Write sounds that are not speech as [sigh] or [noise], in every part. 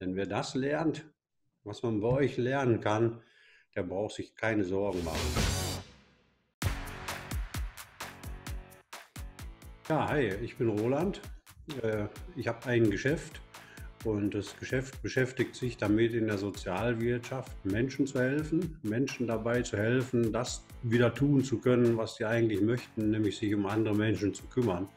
Denn wer das lernt, was man bei euch lernen kann, der braucht sich keine Sorgen machen. Ja, hi, ich bin Roland. Äh, ich habe ein Geschäft und das Geschäft beschäftigt sich damit, in der Sozialwirtschaft Menschen zu helfen, Menschen dabei zu helfen, das wieder tun zu können, was sie eigentlich möchten, nämlich sich um andere Menschen zu kümmern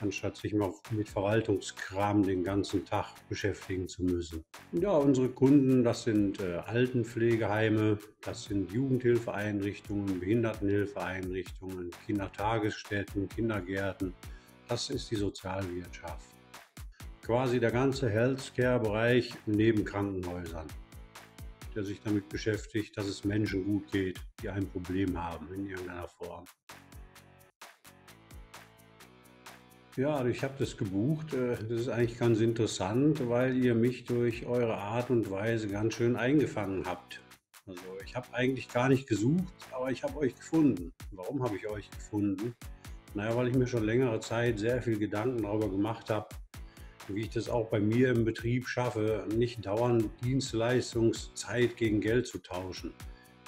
anstatt sich mal mit Verwaltungskram den ganzen Tag beschäftigen zu müssen. Ja, unsere Kunden, das sind äh, Altenpflegeheime, das sind Jugendhilfeeinrichtungen, Behindertenhilfeeinrichtungen, Kindertagesstätten, Kindergärten. Das ist die Sozialwirtschaft. Quasi der ganze Healthcare-Bereich neben Krankenhäusern, der sich damit beschäftigt, dass es Menschen gut geht, die ein Problem haben in irgendeiner Form. Ja, also ich habe das gebucht. Äh, das ist eigentlich ganz interessant, weil ihr mich durch eure Art und Weise ganz schön eingefangen habt. Also ich habe eigentlich gar nicht gesucht, aber ich habe euch gefunden. Warum habe ich euch gefunden? Naja, weil ich mir schon längere Zeit sehr viel Gedanken darüber gemacht habe, wie ich das auch bei mir im Betrieb schaffe, nicht dauernd Dienstleistungszeit gegen Geld zu tauschen.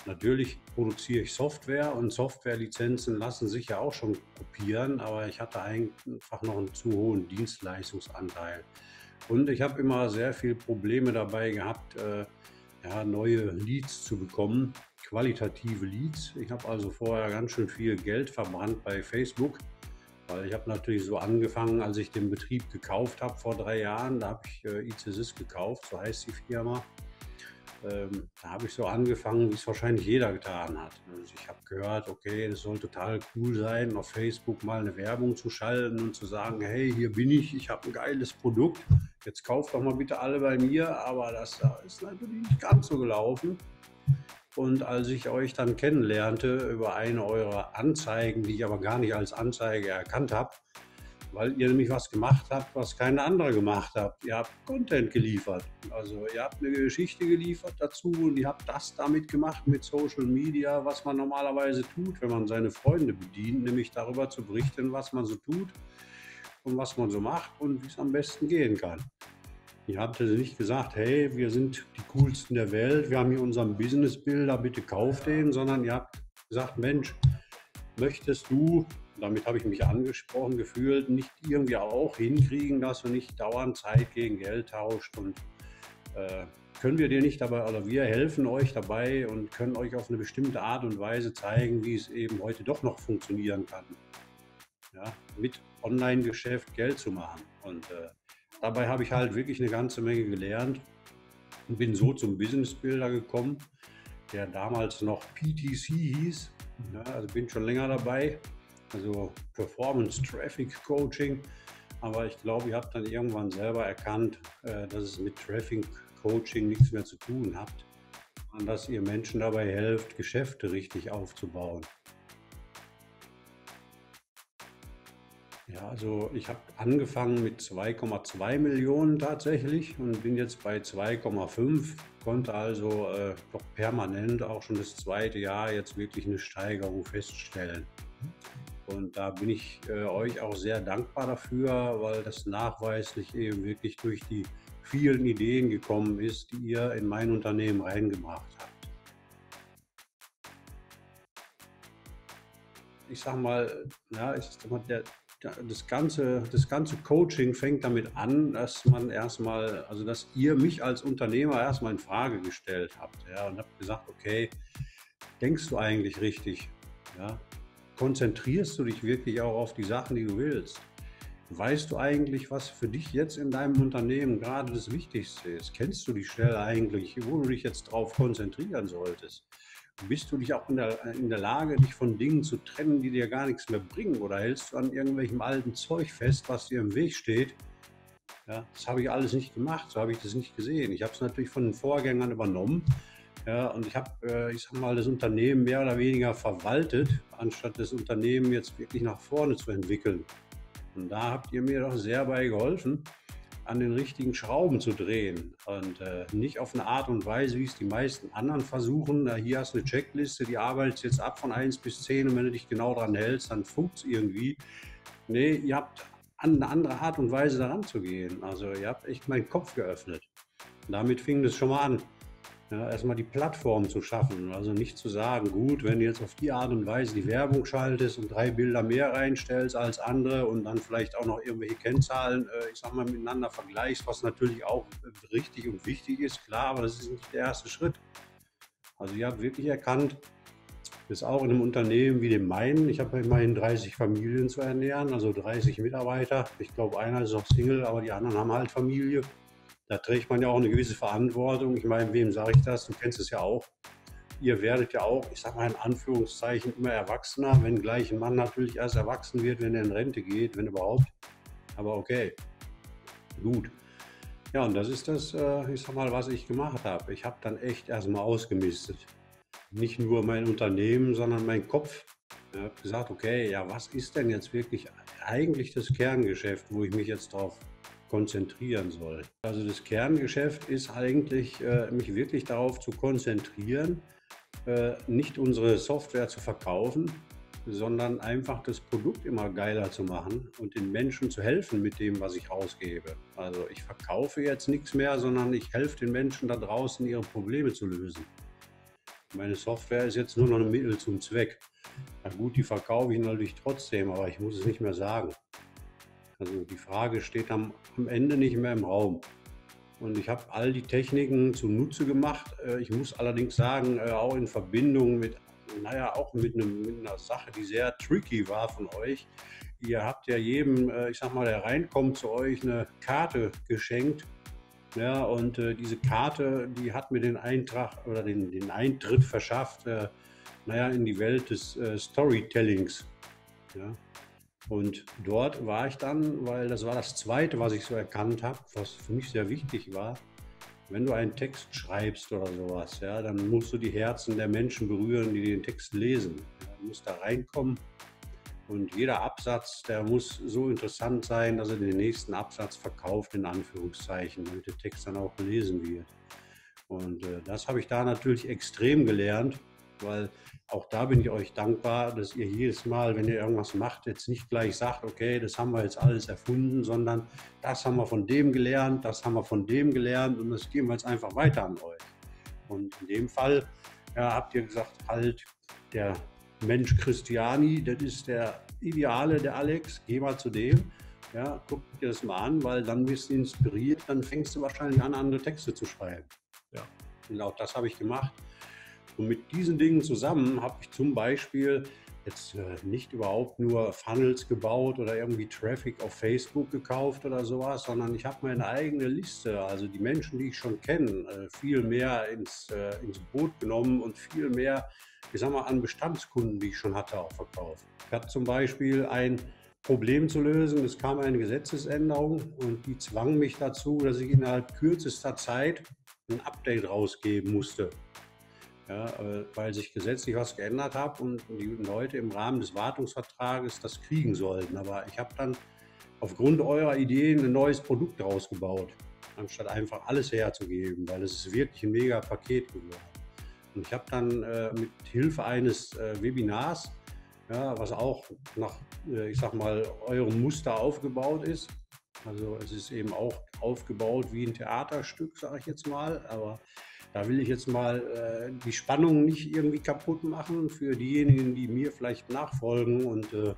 Natürlich produziere ich Software und Softwarelizenzen lassen sich ja auch schon kopieren, aber ich hatte einfach noch einen zu hohen Dienstleistungsanteil. Und ich habe immer sehr viele Probleme dabei gehabt, äh, ja, neue Leads zu bekommen, qualitative Leads. Ich habe also vorher ganz schön viel Geld verbrannt bei Facebook, weil ich habe natürlich so angefangen, als ich den Betrieb gekauft habe vor drei Jahren, da habe ich äh, ICSys gekauft, so heißt die Firma ähm, da habe ich so angefangen, wie es wahrscheinlich jeder getan hat. Also ich habe gehört, okay, es soll total cool sein, auf Facebook mal eine Werbung zu schalten und zu sagen, hey, hier bin ich, ich habe ein geiles Produkt, jetzt kauft doch mal bitte alle bei mir. Aber das ist natürlich nicht ganz so gelaufen. Und als ich euch dann kennenlernte über eine eurer Anzeigen, die ich aber gar nicht als Anzeige erkannt habe, weil ihr nämlich was gemacht habt, was kein anderer gemacht habt. Ihr habt Content geliefert. Also ihr habt eine Geschichte geliefert dazu und ihr habt das damit gemacht mit Social Media, was man normalerweise tut, wenn man seine Freunde bedient, nämlich darüber zu berichten, was man so tut und was man so macht und wie es am besten gehen kann. Ihr habt also nicht gesagt, hey, wir sind die coolsten der Welt, wir haben hier unseren Business-Bilder, bitte kauf den, sondern ihr habt gesagt, Mensch, möchtest du damit habe ich mich angesprochen gefühlt, nicht irgendwie auch hinkriegen, dass du nicht dauernd Zeit gegen Geld tauscht und äh, können wir dir nicht dabei oder wir helfen euch dabei und können euch auf eine bestimmte Art und Weise zeigen, wie es eben heute doch noch funktionieren kann. Ja, mit Online-Geschäft Geld zu machen. Und äh, dabei habe ich halt wirklich eine ganze Menge gelernt und bin so zum Business Builder gekommen, der damals noch PTC hieß. Ja, also bin schon länger dabei also Performance Traffic Coaching. Aber ich glaube, ihr habt dann irgendwann selber erkannt, äh, dass es mit Traffic Coaching nichts mehr zu tun hat, sondern dass ihr Menschen dabei helft, Geschäfte richtig aufzubauen. Ja, also ich habe angefangen mit 2,2 Millionen tatsächlich und bin jetzt bei 2,5, konnte also äh, doch permanent auch schon das zweite Jahr jetzt wirklich eine Steigerung feststellen. Und da bin ich äh, euch auch sehr dankbar dafür, weil das nachweislich eben wirklich durch die vielen Ideen gekommen ist, die ihr in mein Unternehmen reingebracht habt. Ich sag mal, ja, mal der, das ganze, das ganze Coaching fängt damit an, dass man erstmal, also dass ihr mich als Unternehmer erstmal in Frage gestellt habt, ja, und habt gesagt, okay, denkst du eigentlich richtig? Ja, konzentrierst du dich wirklich auch auf die Sachen, die du willst? Weißt du eigentlich, was für dich jetzt in deinem Unternehmen gerade das Wichtigste ist? Kennst du die Stelle eigentlich, wo du dich jetzt drauf konzentrieren solltest? Bist du dich auch in der, in der Lage, dich von Dingen zu trennen, die dir gar nichts mehr bringen? Oder hältst du an irgendwelchem alten Zeug fest, was dir im Weg steht? Ja, das habe ich alles nicht gemacht, so habe ich das nicht gesehen. Ich habe es natürlich von den Vorgängern übernommen ja, und ich habe, äh, ich sag mal, das Unternehmen mehr oder weniger verwaltet, anstatt das Unternehmen jetzt wirklich nach vorne zu entwickeln. Und da habt ihr mir doch sehr bei geholfen, an den richtigen Schrauben zu drehen und äh, nicht auf eine Art und Weise, wie es die meisten anderen versuchen. Na, hier hast du eine Checkliste, die arbeitet jetzt ab von 1 bis 10 und wenn du dich genau dran hältst, dann funkt es irgendwie. Nee, ihr habt eine andere Art und Weise daran zu gehen. Also ihr habt echt meinen Kopf geöffnet. Damit fing es schon mal an. Ja, erstmal die Plattform zu schaffen. Also nicht zu sagen, gut, wenn du jetzt auf die Art und Weise die Werbung schaltest und drei Bilder mehr reinstellst als andere und dann vielleicht auch noch irgendwelche Kennzahlen, äh, ich sag mal, miteinander vergleichst, was natürlich auch richtig und wichtig ist, klar, aber das ist nicht der erste Schritt. Also ihr habt wirklich erkannt, das ist auch in einem Unternehmen wie dem meinen, ich habe immerhin 30 Familien zu ernähren, also 30 Mitarbeiter. Ich glaube, einer ist auch Single, aber die anderen haben halt Familie da trägt man ja auch eine gewisse Verantwortung. Ich meine, wem sage ich das? Du kennst es ja auch. Ihr werdet ja auch, ich sage mal in Anführungszeichen, immer erwachsener, wenn gleich ein Mann natürlich erst erwachsen wird, wenn er in Rente geht, wenn überhaupt. Aber okay, gut. Ja, und das ist das, äh, ich sag mal, was ich gemacht habe. Ich habe dann echt erstmal ausgemistet. Nicht nur mein Unternehmen, sondern mein Kopf. Ich habe gesagt, okay, ja, was ist denn jetzt wirklich eigentlich das Kerngeschäft, wo ich mich jetzt drauf konzentrieren soll. Also das Kerngeschäft ist eigentlich, äh, mich wirklich darauf zu konzentrieren, äh, nicht unsere Software zu verkaufen, sondern einfach das Produkt immer geiler zu machen und den Menschen zu helfen mit dem, was ich rausgebe. Also ich verkaufe jetzt nichts mehr, sondern ich helfe den Menschen da draußen, ihre Probleme zu lösen. Meine Software ist jetzt nur noch ein Mittel zum Zweck. Na gut, die verkaufe ich natürlich trotzdem, aber ich muss es nicht mehr sagen. Also die Frage steht am, am Ende nicht mehr im Raum. Und ich habe all die Techniken zunutze gemacht. Äh, ich muss allerdings sagen, äh, auch in Verbindung mit, naja, auch mit, einem, mit einer Sache, die sehr tricky war von euch. Ihr habt ja jedem, äh, ich sag mal, der reinkommt zu euch, eine Karte geschenkt. Ja, und diese Karte, die hat mir den Eintrag oder den, den Eintritt verschafft, naja, in die Welt des Storytellings. Ja. Und dort war ich dann, weil das war das Zweite, was ich so erkannt habe, was für mich sehr wichtig war. Wenn du einen Text schreibst oder sowas, ja, dann musst du die Herzen der Menschen berühren, die den Text lesen. Du musst da reinkommen und jeder Absatz, der muss so interessant sein, dass er den nächsten Absatz verkauft, in Anführungszeichen, damit der Text dann auch gelesen wird. Und äh, das habe ich da natürlich extrem gelernt, weil auch da bin ich euch dankbar, dass ihr jedes Mal, wenn ihr irgendwas macht, jetzt nicht gleich sagt, okay, das haben wir jetzt alles erfunden, sondern das haben wir von dem gelernt, das haben wir von dem gelernt und das geben wir jetzt einfach weiter an euch. Und in dem Fall ja, habt ihr gesagt, halt, der Mensch Christiani, das ist der Ideale, der Alex, geh mal zu dem. Ja, guck dir das mal an, weil dann bist du inspiriert, dann fängst du wahrscheinlich an, andere Texte zu schreiben. Ja. Und auch das habe ich gemacht. Und mit diesen Dingen zusammen habe ich zum Beispiel jetzt äh, nicht überhaupt nur Funnels gebaut oder irgendwie Traffic auf Facebook gekauft oder sowas, sondern ich habe meine eigene Liste, also die Menschen, die ich schon kenne, äh, viel mehr ins, äh, ins Boot genommen und viel mehr, ich sag mal, an Bestandskunden, die ich schon hatte, auch verkauft. Ich hatte zum Beispiel ein Problem zu lösen. Es kam eine Gesetzesänderung und die zwang mich dazu, dass ich innerhalb kürzester Zeit ein Update rausgeben musste ja, weil sich gesetzlich was geändert hat und die Leute im Rahmen des Wartungsvertrages das kriegen sollten. Aber ich habe dann aufgrund eurer Ideen ein neues Produkt rausgebaut, anstatt einfach alles herzugeben, weil es ist wirklich ein mega Paket geworden. Und ich habe dann äh, mit Hilfe eines äh, Webinars, ja, was auch nach, äh, ich sag mal, eurem Muster aufgebaut ist, also es ist eben auch aufgebaut wie ein Theaterstück, sage ich jetzt mal, aber da will ich jetzt mal äh, die Spannung nicht irgendwie kaputt machen für diejenigen, die mir vielleicht nachfolgen und äh,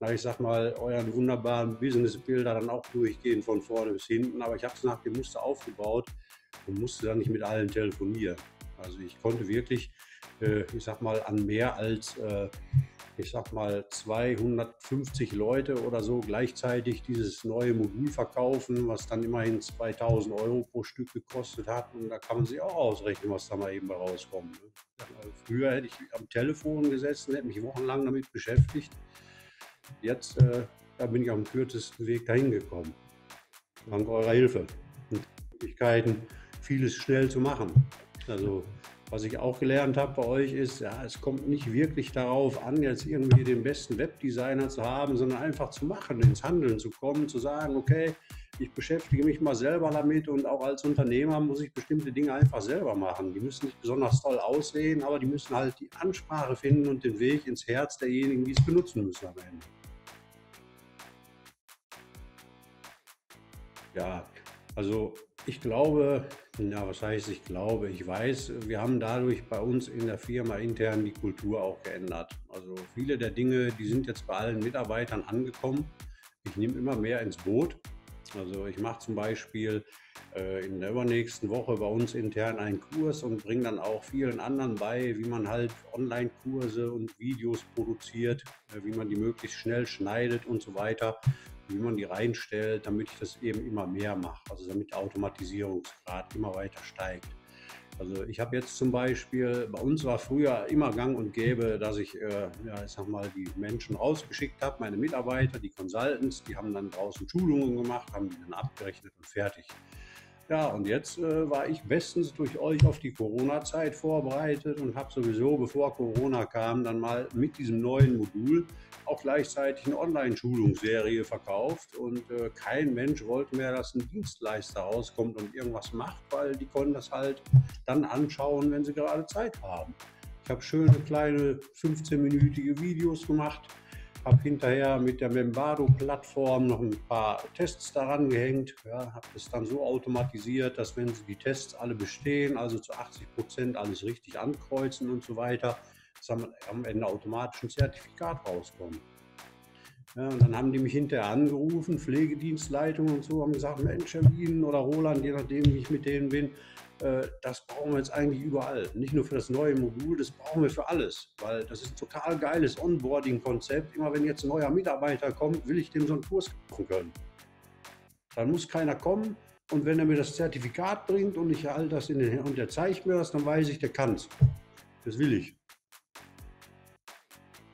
na, ich sag mal, euren wunderbaren Businessbilder dann auch durchgehen von vorne bis hinten. Aber ich habe es nach dem Muster aufgebaut und musste dann nicht mit allen telefonieren. Also ich konnte wirklich, äh, ich sag mal, an mehr als äh, ich sag mal, 250 Leute oder so gleichzeitig dieses neue Modul verkaufen, was dann immerhin 2000 Euro pro Stück gekostet hat. Und da kann man sich auch ausrechnen, was da mal eben rauskommt. Ne? Also früher hätte ich am Telefon gesessen, hätte mich wochenlang damit beschäftigt. Jetzt äh, da bin ich am kürzesten Weg dahin gekommen. Dank eurer Hilfe und Möglichkeiten, vieles schnell zu machen. Also was ich auch gelernt habe bei euch ist, ja, es kommt nicht wirklich darauf an, jetzt irgendwie den besten Webdesigner zu haben, sondern einfach zu machen, ins Handeln zu kommen, zu sagen, okay, ich beschäftige mich mal selber damit und auch als Unternehmer muss ich bestimmte Dinge einfach selber machen. Die müssen nicht besonders toll aussehen, aber die müssen halt die Ansprache finden und den Weg ins Herz derjenigen, die es benutzen müssen am Ende. Ja, also ich glaube, Ja, was heißt, ich glaube, ich weiß, wir haben dadurch bei uns in der Firma intern die Kultur auch geändert. Also viele der Dinge, die sind jetzt bei allen Mitarbeitern angekommen. Ich nehme immer mehr ins Boot. Also ich mache zum Beispiel äh, in der übernächsten Woche bei uns intern einen Kurs und bringe dann auch vielen anderen bei, wie man halt Online-Kurse und Videos produziert, äh, wie man die möglichst schnell schneidet und so weiter wie man die reinstellt, damit ich das eben immer mehr mache, also damit der Automatisierungsgrad immer weiter steigt. Also ich habe jetzt zum Beispiel, bei uns war früher immer gang und gäbe, dass ich, äh, ja, ich sag mal, die Menschen rausgeschickt habe, meine Mitarbeiter, die Consultants, die haben dann draußen Schulungen gemacht, haben die dann abgerechnet und fertig. Ja, und jetzt äh, war ich bestens durch euch auf die Corona-Zeit vorbereitet und habe sowieso, bevor Corona kam, dann mal mit diesem neuen Modul auch gleichzeitig eine Online-Schulungsserie verkauft. Und äh, kein Mensch wollte mehr, dass ein Dienstleister rauskommt und irgendwas macht, weil die konnten das halt dann anschauen, wenn sie gerade Zeit haben. Ich habe schöne kleine 15-minütige Videos gemacht habe hinterher mit der Membado-Plattform noch ein paar Tests daran gehängt. Ja, habe es dann so automatisiert, dass wenn Sie die Tests alle bestehen, also zu 80 Prozent alles richtig ankreuzen und so weiter, am Ende automatisch ein Zertifikat rauskommt. Ja, und dann haben die mich hinterher angerufen, Pflegedienstleitung und so, haben gesagt, Mensch, Herr Wien oder Roland, je nachdem, wie ich mit denen bin, äh, das brauchen wir jetzt eigentlich überall. Nicht nur für das neue Modul, das brauchen wir für alles, weil das ist ein total geiles Onboarding-Konzept. Immer wenn jetzt ein neuer Mitarbeiter kommt, will ich dem so einen Kurs kaufen können. Dann muss keiner kommen und wenn er mir das Zertifikat bringt und ich halte das in den und der zeigt mir das, dann weiß ich, der kann es. Das will ich.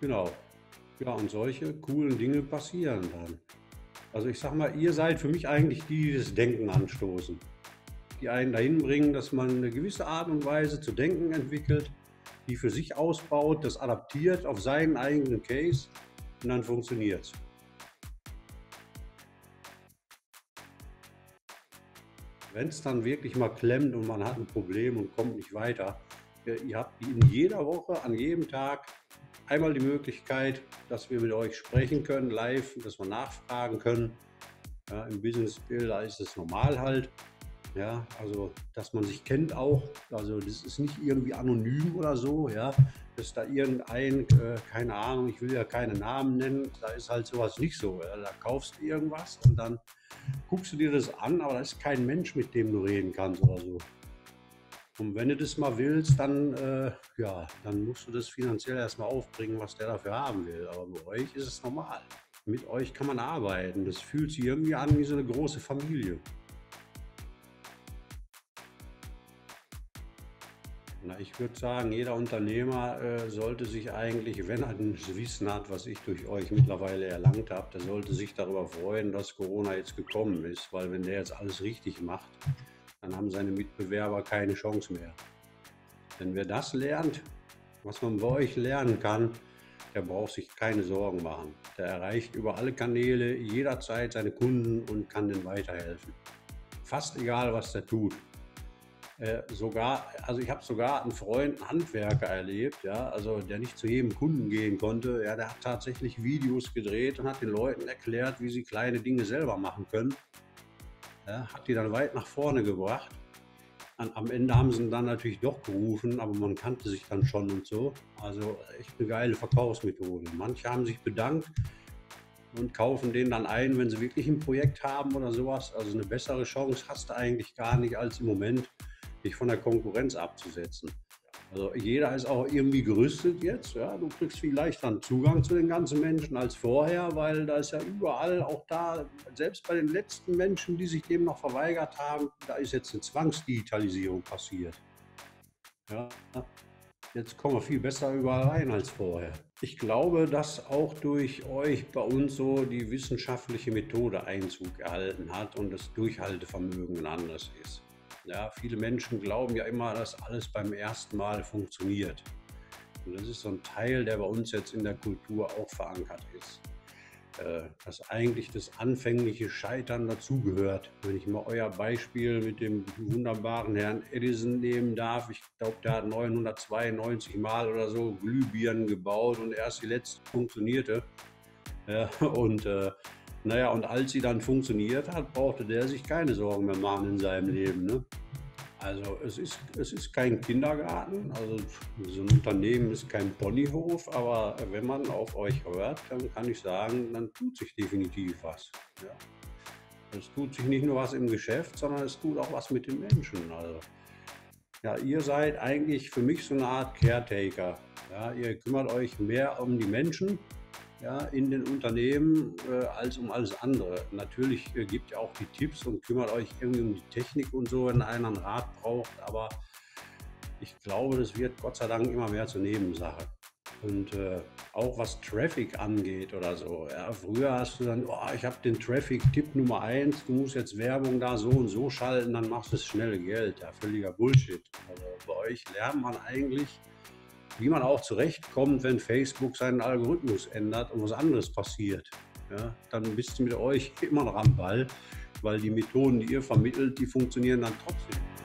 Genau. Ja, und solche coolen Dinge passieren dann. Also ich sag mal, ihr seid für mich eigentlich die, die das Denken anstoßen die einen dahin bringen, dass man eine gewisse Art und Weise zu denken entwickelt, die für sich ausbaut, das adaptiert auf seinen eigenen Case und dann funktioniert es. Wenn es dann wirklich mal klemmt und man hat ein Problem und kommt nicht weiter, ihr habt in jeder Woche, an jedem Tag einmal die Möglichkeit, dass wir mit euch sprechen können, live, dass wir nachfragen können. Ja, Im Business Builder ist es normal halt. Ja, also dass man sich kennt auch. Also das ist nicht irgendwie anonym oder so, ja. Dass da irgendein, äh, keine Ahnung, ich will ja keine Namen nennen, da ist halt sowas nicht so. Ja? Da kaufst du irgendwas und dann guckst du dir das an, aber da ist kein Mensch, mit dem du reden kannst oder so. Und wenn du das mal willst, dann, äh, ja, dann musst du das finanziell erstmal aufbringen, was der dafür haben will. Aber bei euch ist es normal. Mit euch kann man arbeiten. Das fühlt sich irgendwie an wie so eine große Familie. Na, ich würde sagen, jeder Unternehmer äh, sollte sich eigentlich, wenn er das Wissen hat, was ich durch euch mittlerweile erlangt habe, der sollte sich darüber freuen, dass Corona jetzt gekommen ist, weil wenn der jetzt alles richtig macht, dann haben seine Mitbewerber keine Chance mehr. Wenn wer das lernt, was man bei euch lernen kann, der braucht sich keine Sorgen machen. Der erreicht über alle Kanäle jederzeit seine Kunden und kann denen weiterhelfen. Fast egal, was der tut. Äh, sogar, also ich habe sogar einen Freund, einen Handwerker erlebt, ja, also der nicht zu jedem Kunden gehen konnte. Ja, der hat tatsächlich Videos gedreht und hat den Leuten erklärt, wie sie kleine Dinge selber machen können. Ja, hat die dann weit nach vorne gebracht. An, am Ende haben sie ihn dann natürlich doch gerufen, aber man kannte sich dann schon und so. Also echt eine geile Verkaufsmethode. Manche haben sich bedankt und kaufen den dann ein, wenn sie wirklich ein Projekt haben oder sowas. Also eine bessere Chance hast du eigentlich gar nicht als im Moment dich von der Konkurrenz abzusetzen. Also jeder ist auch irgendwie gerüstet jetzt. Ja? Du kriegst viel leichter Zugang zu den ganzen Menschen als vorher, weil da ist ja überall, auch da, selbst bei den letzten Menschen, die sich dem noch verweigert haben, da ist jetzt eine Zwangsdigitalisierung passiert. Ja? Jetzt kommen wir viel besser überall rein als vorher. Ich glaube, dass auch durch euch bei uns so die wissenschaftliche Methode Einzug erhalten hat und das Durchhaltevermögen anders ist. Ja, viele Menschen glauben ja immer, dass alles beim ersten Mal funktioniert. Und das ist so ein Teil, der bei uns jetzt in der Kultur auch verankert ist. Äh, dass eigentlich das anfängliche Scheitern dazugehört. Wenn ich mal euer Beispiel mit dem wunderbaren Herrn Edison nehmen darf, ich glaube, der hat 992 Mal oder so Glühbirnen gebaut und erst die letzte funktionierte. Ja, und äh, naja, und als sie dann funktioniert hat, brauchte der sich keine Sorgen mehr machen in seinem Leben. Ne? Also es ist, es ist kein Kindergarten, also so ein Unternehmen ist kein Ponyhof, aber wenn man auf euch hört, dann kann ich sagen, dann tut sich definitiv was. Ja. Es tut sich nicht nur was im Geschäft, sondern es tut auch was mit den Menschen. Also ja, ihr seid eigentlich für mich so eine Art Caretaker. Ja, ihr kümmert euch mehr um die Menschen ja, in den Unternehmen äh, als um alles andere. Natürlich äh, gibt ihr auch die Tipps und kümmert euch irgendwie um die Technik und so, wenn einer einen Rat braucht, aber ich glaube, das wird Gott sei Dank immer mehr zur Nebensache. Und äh, auch was Traffic angeht oder so. Ja, früher hast du dann, oh, ich habe den Traffic-Tipp Nummer eins, du musst jetzt Werbung da so und so schalten, dann machst du das schnelle Geld. Ja, völliger Bullshit. Also bei euch lernt man eigentlich, wie man auch zurechtkommt, wenn Facebook seinen Algorithmus ändert und was anderes passiert. Ja, dann bist du mit euch [laughs] immer noch am Ball, weil die Methoden, die ihr vermittelt, die funktionieren dann trotzdem.